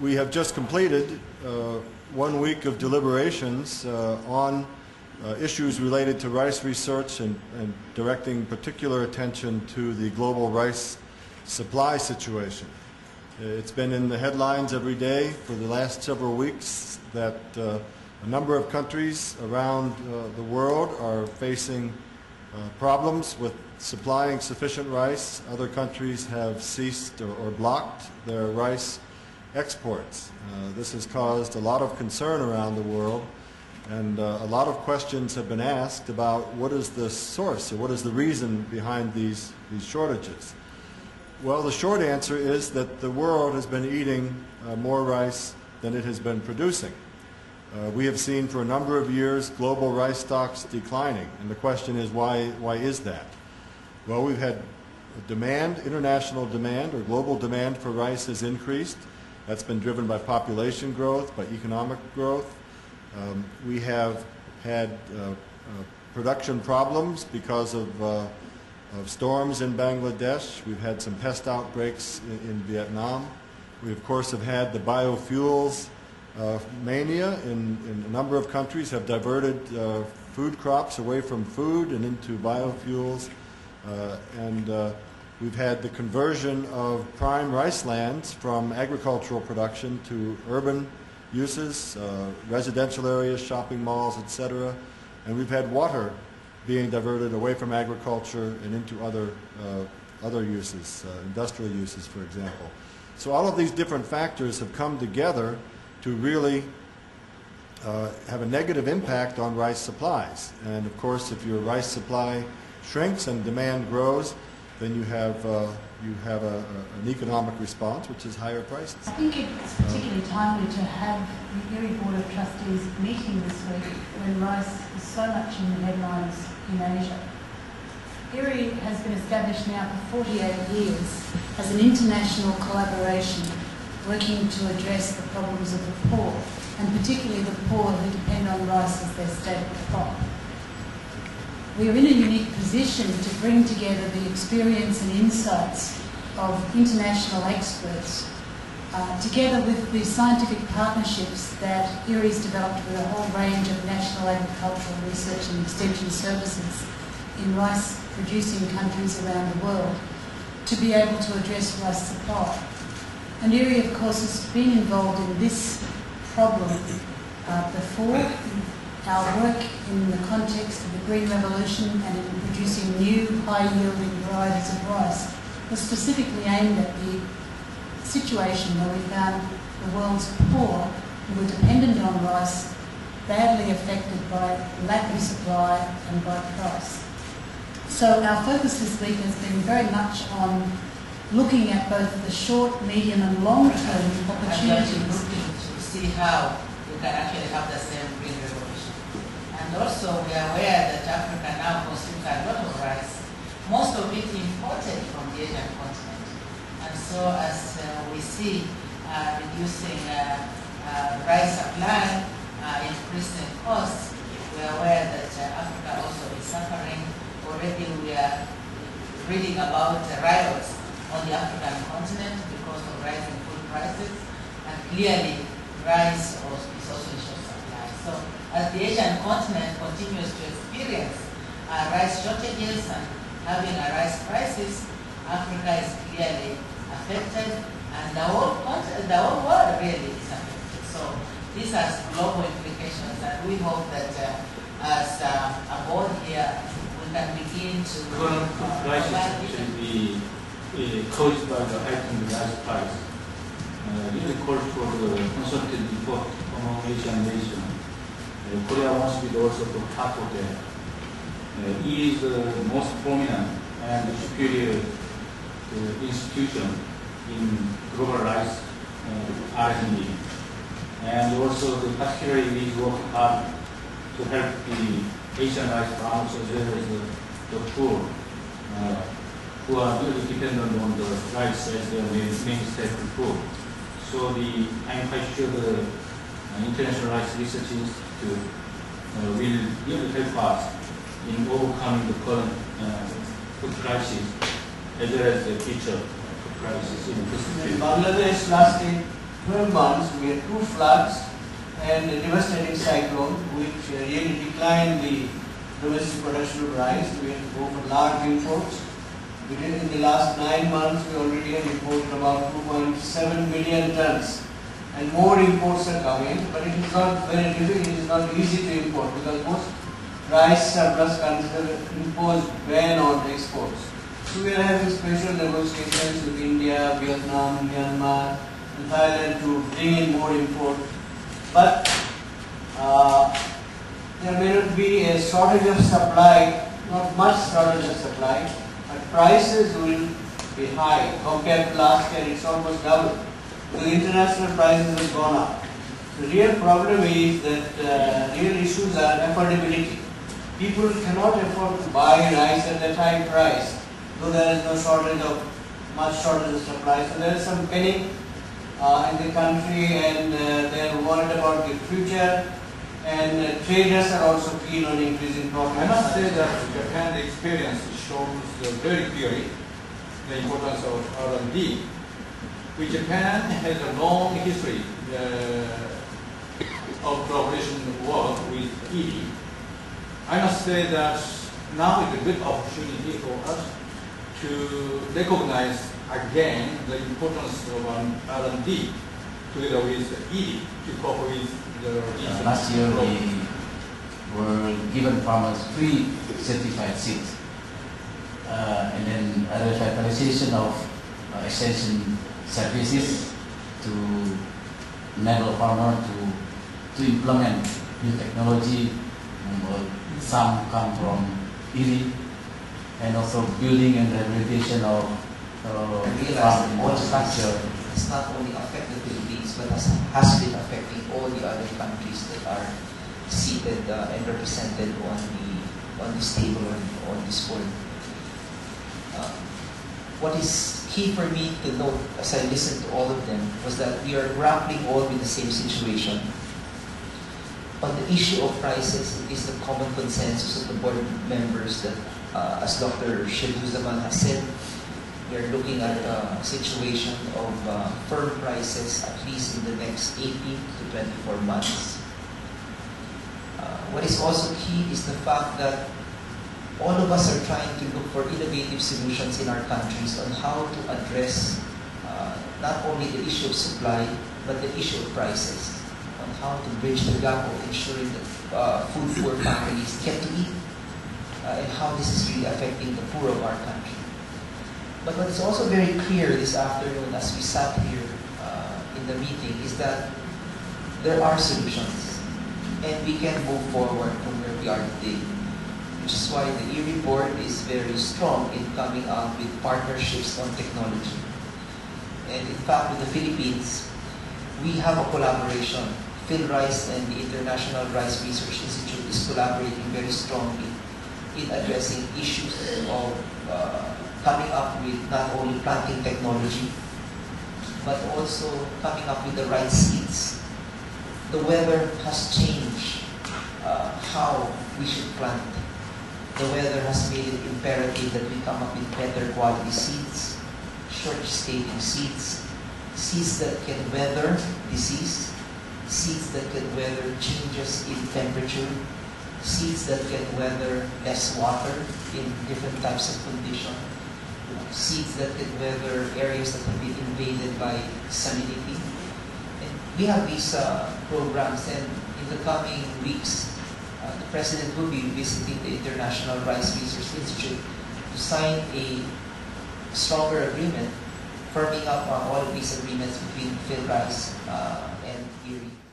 we have just completed uh, one week of deliberations uh, on uh, issues related to rice research and, and directing particular attention to the global rice supply situation. It's been in the headlines every day for the last several weeks that uh, a number of countries around uh, the world are facing uh, problems with supplying sufficient rice. Other countries have ceased or, or blocked their rice exports. Uh, this has caused a lot of concern around the world, and uh, a lot of questions have been asked about what is the source or what is the reason behind these, these shortages. Well, the short answer is that the world has been eating uh, more rice than it has been producing. Uh, we have seen for a number of years global rice stocks declining, and the question is why, why is that? Well, we've had demand, international demand or global demand for rice has increased. That's been driven by population growth, by economic growth. Um, we have had uh, uh, production problems because of, uh, of storms in Bangladesh. We've had some pest outbreaks in, in Vietnam. We, of course, have had the biofuels uh, mania in, in a number of countries have diverted uh, food crops away from food and into biofuels. Uh, and we've had the conversion of prime rice lands from agricultural production to urban uses, uh, residential areas, shopping malls, etc. And we've had water being diverted away from agriculture and into other, uh, other uses, uh, industrial uses, for example. So all of these different factors have come together to really uh, have a negative impact on rice supplies. And of course, if your rice supply shrinks and demand grows, then you have, uh, you have a, a, an economic response, which is higher prices. I think it's particularly timely to have the IRRI Board of Trustees meeting this week when rice is so much in the headlines in Asia. IRRI has been established now for 48 years as an international collaboration working to address the problems of the poor, and particularly the poor who depend on rice as their staple crop. We are in a unique position to bring together the experience and insights of international experts, uh, together with the scientific partnerships that IRRI's developed with a whole range of national agricultural research and extension services in rice producing countries around the world, to be able to address rice supply. And Erie, of course, has been involved in this problem uh, before. Our work in the context of the Green Revolution and in producing new high-yielding varieties of rice was specifically aimed at the situation where we found the world's poor who were dependent on rice badly affected by lack of supply and by price. So our focus this week has been very much on looking at both the short, medium and long-term opportunities. to see how we can actually have the same green. Also we are aware that Africa now consumes a lot of rice, most of it imported from the Asian continent. And so as uh, we see uh, reducing uh, uh, rice supply, uh, increasing costs, we are aware that uh, Africa also is suffering. Already we are reading about riots on the African continent because of rising food prices, and clearly rice is also in short supply. So as the Asian continent continues to experience uh, rice shortages and having a rice crisis, Africa is clearly affected, and the whole the whole world really is affected. So this has global implications, and we hope that uh, as uh, a board here, we can begin to current uh, crisis should be uh, caused by the heightened gas price. Uh, the call for the consulted report among Asian nations, uh, Korea wants to be also the of them. Uh, it is the most prominent and superior uh, institution in global rice uh, R&D. And also the particularly we work hard to help the Asian rice farmers as well as the, the poor uh, who are really dependent on the rice as their main, main staple food. So the I'm quite sure the uh, International Rice Research Institute uh, will really help us in overcoming the current uh, food crisis as well as the future crisis in In Bangladesh last week, 12 months, we had two floods and a devastating cyclone which uh, really declined the domestic production of rice. We had to go for large imports. We did in the last nine months, we already have imported about 2.7 million tons. And more imports are coming, but it is not very difficult, it is not easy to import because most rice surplus countries have imposed ban on exports. So we are having special negotiations with India, Vietnam, Myanmar, and Thailand to bring in more import. But uh, there may not be a shortage of supply, not much shortage of supply, but prices will be high compared to last year. It's almost double. The international prices have gone up. The real problem is that uh, real issues are affordability. People cannot afford to buy rice at that high price, though there is no shortage of much shortage of supply. So there is some panic uh, in the country, and uh, they are worried about the future. And uh, traders are also keen on increasing profits. I must say that Japan experience shows very clearly the importance of R&D. Which Japan has a long history uh, of cooperation work with IRRI. I must say that now is a good opportunity for us to recognize again the importance of um, R&D together with IRRI to cope with the Uh, last year, we were given farmers free certified seeds. Uh, and then a revitalization of uh, extension services to enable farmer to, to implement new technology. Uh, some come from IRRI and also building and rehabilitation of uh, farm infrastructure. It's not only affect the Philippines, but has, has been affecting all the other countries that are seated uh, and represented on the on this table or on this board. Uh, what is key for me to note as I listened to all of them was that we are grappling all with the same situation. On the issue of prices, it is the common consensus of the board members that, uh, as Dr. Syeduzzaman has said, we are looking at a situation of uh, firm prices at least in the next 18 to 24 months. Uh, what is also key is the fact that all of us are trying to look for innovative solutions in our countries on how to address uh, not only the issue of supply, but the issue of prices, on how to bridge the gap of ensuring that uh, food poor families get to eat, uh, and how this is really affecting the poor of our country. But what is also very clear this afternoon as we sat here uh, in the meeting is that there are solutions and we can move forward from where we are today. Which is why the IRRI board is very strong in coming up with partnerships on technology. And in fact, with the Philippines, we have a collaboration. PhilRice and the International Rice Research Institute is collaborating very strongly in addressing issues of uh, coming up with not only planting technology, but also coming up with the right seeds. The weather has changed uh, how we should plant. The weather has made it imperative that we come up with better quality seeds, short staging seeds, seeds that can weather disease, seeds that can weather changes in temperature, seeds that can weather less water in different types of conditions seeds that can weather areas that have been invaded by salinity. And we have these uh, programs and in the coming weeks, President be visiting the International Rice Research Institute to sign a stronger agreement, firming up uh, all of these agreements between PhilRice uh, and IRRI.